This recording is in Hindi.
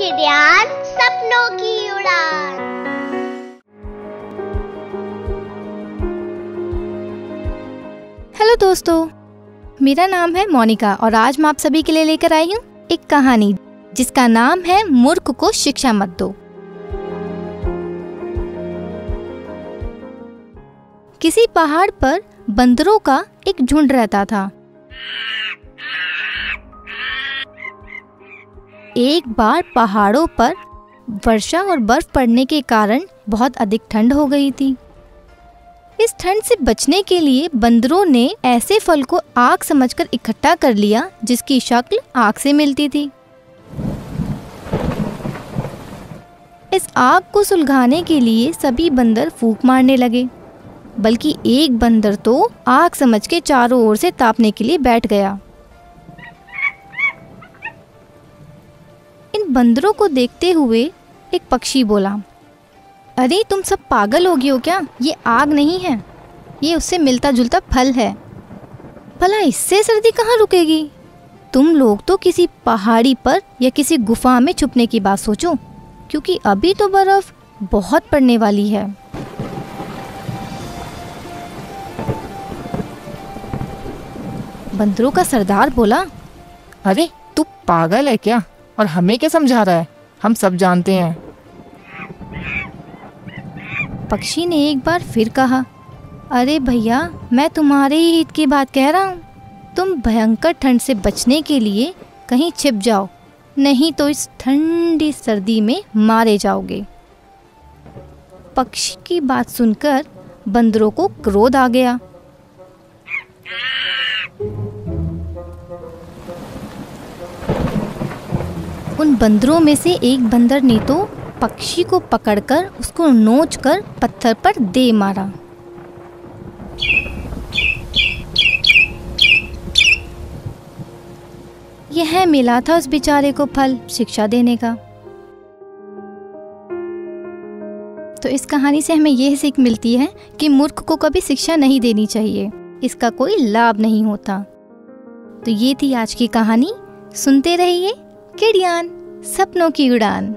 किडियान सपनों की उड़ान। हेलो दोस्तों, मेरा नाम है मोनिका और आज मैं आप सभी के लिए लेकर आई हूँ एक कहानी, जिसका नाम है मूर्ख को शिक्षा मत दो। किसी पहाड़ पर बंदरों का एक झुंड रहता था। एक बार पहाड़ों पर वर्षा और बर्फ़ पड़ने के कारण बहुत अधिक ठंड हो गई थी। इस ठंड से बचने के लिए बंदरों ने ऐसे फल को आग समझकर इकट्ठा कर लिया, जिसकी शक्ल आग से मिलती थी। इस आग को सुलगाने के लिए सभी बंदर फूक मारने लगे, बल्कि एक बंदर तो आग समझ के चारों ओर से तापने के लिए बैठ गया। बंदरों को देखते हुए एक पक्षी बोला, अरे, तुम सब पागल हो गए हो क्या? ये आग नहीं है। ये उससे मिलता जुलता फल है। भला इससे सर्दी कहाँ रुकेगी? तुम लोग तो किसी पहाड़ी पर या किसी गुफा में छुपने की बात सोचो, क्योंकि अभी तो बर्फ़ बहुत पड़ने वाली है। बंदरों का सरदार बोला, अरे, तू पागल है क्या? और हमें क्या समझा रहा है? हम सब जानते हैं। पक्षी ने एक बार फिर कहा, अरे भैया, मैं तुम्हारे ही हित की बात कह रहा हूँ। तुम भयंकर ठंड से बचने के लिए कहीं छिप जाओ, नहीं तो इस ठंडी सर्दी में मारे जाओगे। पक्षी की बात सुनकर बंदरों को क्रोध आ गया। उन बंदरों में से एक बंदर ने तो पक्षी को पकड़कर उसको नोच कर पत्थर पर दे मारा। यह मिला था उस बेचारे को फल, शिक्षा देने का। तो इस कहानी से हमें यह सीख मिलती है कि मूर्ख को कभी शिक्षा नहीं देनी चाहिए। इसका कोई लाभ नहीं होता। तो ये थी आज की कहानी। सुनते रहिए किडियान सपनों की उड़ान।